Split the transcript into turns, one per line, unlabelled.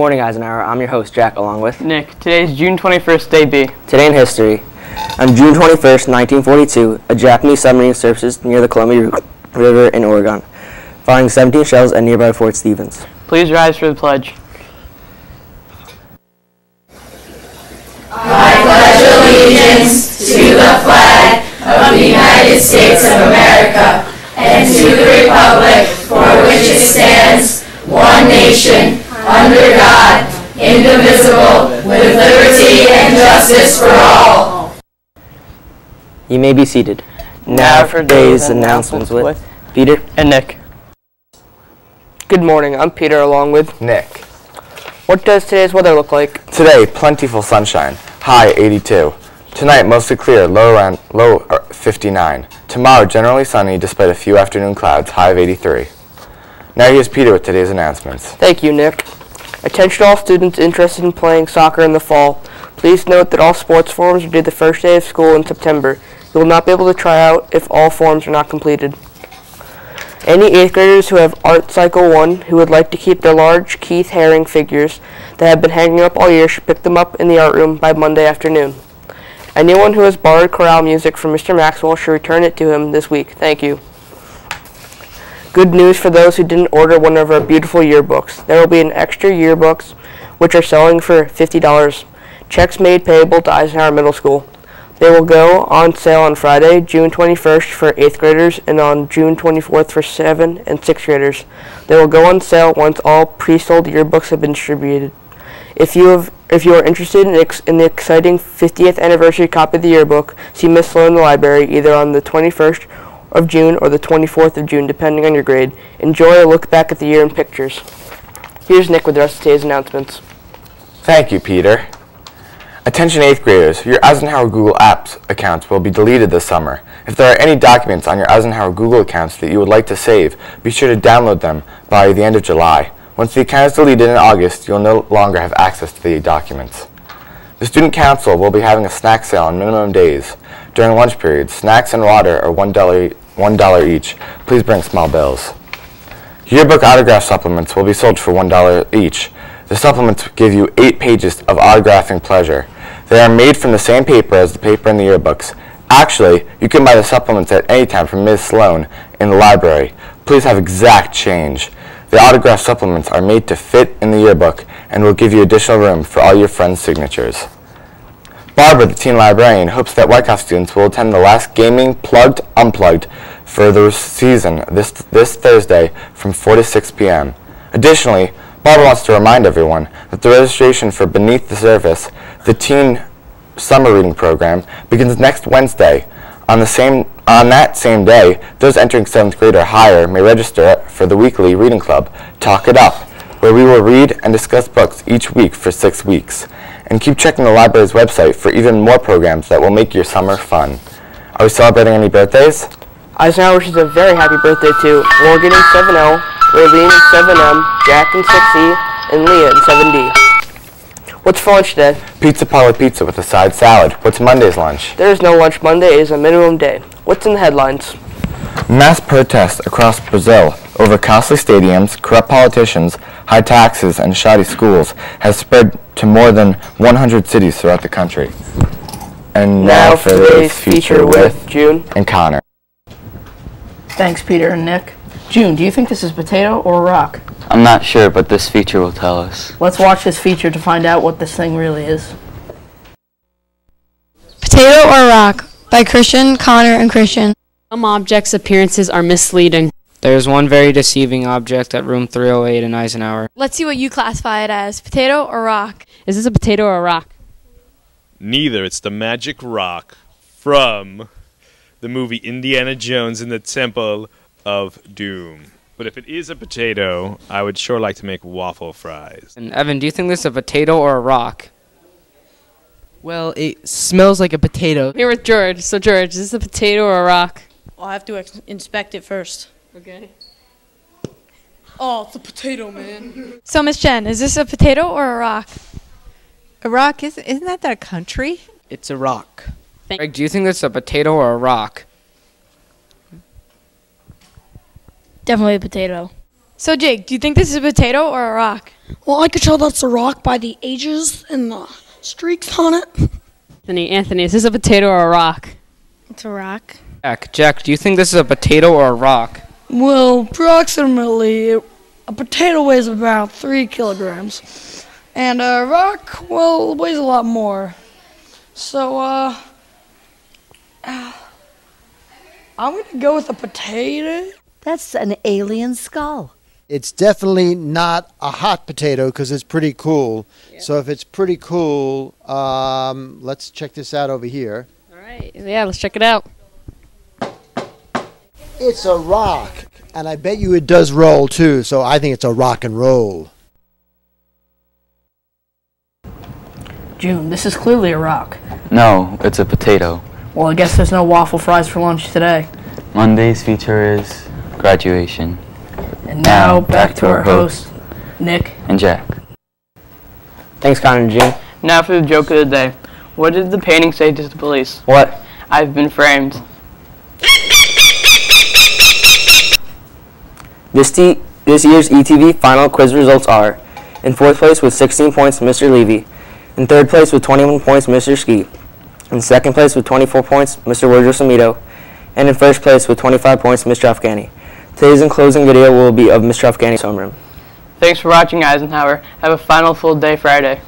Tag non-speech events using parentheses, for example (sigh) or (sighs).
morning, Eisenhower. I'm your host, Jack, along with
Nick, today is June 21st, day B.
Today in History. On June 21st, 1942, a Japanese submarine surfaces near the Columbia River in Oregon, firing 17 shells at nearby Fort Stevens.
Please rise for the pledge. I pledge.
allegiance to the flag of the United States of America and to the republic for which it stands, one nation, under God, indivisible, with liberty and justice for all.
You may be seated. Now for today's announcements with Peter.
And Nick. Good morning, I'm Peter along with.
Nick.
What does today's weather look like?
Today, plentiful sunshine. High 82. Tonight, mostly clear, low around low uh, 59. Tomorrow, generally sunny despite a few afternoon clouds. High of 83. Now here's Peter with today's announcements.
Thank you, Nick. Attention all students interested in playing soccer in the fall. Please note that all sports forms are due the first day of school in September. You will not be able to try out if all forms are not completed. Any 8th graders who have Art Cycle 1 who would like to keep their large Keith Haring figures that have been hanging up all year should pick them up in the art room by Monday afternoon. Anyone who has borrowed chorale music from Mr. Maxwell should return it to him this week. Thank you. Good news for those who didn't order one of our beautiful yearbooks. There will be an extra yearbooks which are selling for $50. Checks made payable to Eisenhower Middle School. They will go on sale on Friday, June 21st for 8th graders and on June 24th for 7th and 6th graders. They will go on sale once all pre-sold yearbooks have been distributed. If you have if you are interested in, ex- in the exciting 50th anniversary copy of the yearbook, see Miss Sloan in the library either on the 21st of June or the 24th of June, depending on your grade. Enjoy a look back at the year in pictures. Here's Nick with the rest of today's announcements.
Thank you, Peter. Attention 8th graders, your Eisenhower Google Apps accounts will be deleted this summer. If there are any documents on your Eisenhower Google accounts that you would like to save, be sure to download them by the end of July. Once the account is deleted in August, you'll no longer have access to the documents. The Student Council will be having a snack sale on minimum days. During lunch periods, snacks and water are $1, $1 each. Please bring small bills. Yearbook autograph supplements will be sold for $1 each. The supplements give you eight pages of autographing pleasure. They are made from the same paper as the paper in the yearbooks. Actually, you can buy the supplements at any time from Ms. Sloan in the library. Please have exact change. The autograph supplements are made to fit in the yearbook and will give you additional room for all your friends' signatures. Barbara, the teen librarian, hopes that Wyckoff students will attend the last Gaming Plugged Unplugged for the season this, this Thursday from 4 to 6 p.m. Additionally, Barbara wants to remind everyone that the registration for Beneath the Surface, the teen summer reading program, begins next Wednesday. On, the same, on that same day, those entering 7th grade or higher may register for the weekly reading club, Talk It Up, where we will read and discuss books each week for six weeks. And keep checking the library's website for even more programs that will make your summer fun. Are we celebrating any birthdays?
Eisenhower wishes a very happy birthday to Morgan in 7L, Raylene in 7M, Jack in 6E, and Leah in 7D. What's for lunch today?
Pizza Parlor Pizza with a side salad. What's Monday's lunch?
There is no lunch. Monday is a minimum day. What's in the headlines?
Mass protests across Brazil over costly stadiums, corrupt politicians, high taxes, and shoddy schools has spread to more than 100 cities throughout the country. And now, for today's feature with
June.
and Connor.
Thanks, Peter and Nick. June, do you think this is potato or rock?
I'm not sure, but this feature will tell us.
Let's watch this feature to find out what this thing really is.
Potato or Rock by Christian, Connor, and Christian.
Some objects' appearances are misleading.
There's one very deceiving object at room 308 in Eisenhower.
Let's see what you classify it as potato or rock.
Is this a potato or a rock?
Neither. It's the magic rock from the movie Indiana Jones and the Temple of Doom. But if it is a potato, I would sure like to make waffle fries.
And Evan, do you think this is a potato or a rock?
Well, it smells like a potato.
Here with George. So, George, is this a potato or a rock?
I'll have to ex- inspect it first.
Okay.
Oh, it's a potato, man.
So, Miss Jen, is this a potato or a rock?
A rock isn't isn't that that country?
It's a rock.
Greg, do you think this is a potato or a rock?
Definitely a potato.
So, Jake, do you think this is a potato or a rock?
Well, I could tell that's a rock by the ages and the streaks on it.
Anthony, Anthony, is this a potato or a rock?
It's a rock.
Jack, Jack, do you think this is a potato or a rock?
Well, approximately, a potato weighs about three kilograms, and a rock, well, weighs a lot more. So, uh, (sighs) I'm gonna go with a potato.
That's an alien skull.
It's definitely not a hot potato because it's pretty cool. So if it's pretty cool, um, let's check this out over here.
All right. Yeah, let's check it out.
It's a rock, and I bet you it does roll too. So I think it's a rock and roll.
June, this is clearly a rock.
No, it's a potato.
Well, I guess there's no waffle fries for lunch today.
Monday's feature is graduation.
And now, back to our host, Nick.
And Jack.
Thanks, Connor and June.
Now for the joke of the day. What did the painting say to the police?
What?
I've been framed.
This, t- this year's ETV final quiz results are in fourth place with 16 points, Mr. Levy. In third place with 21 points, Mr. Ski. In second place with 24 points, Mr. Wardrow Samito. And in first place with 25 points, Mr. Afghani. Today's and closing video will be of Mr. Afghani's homeroom.
Thanks for watching Eisenhower. Have a final full day Friday.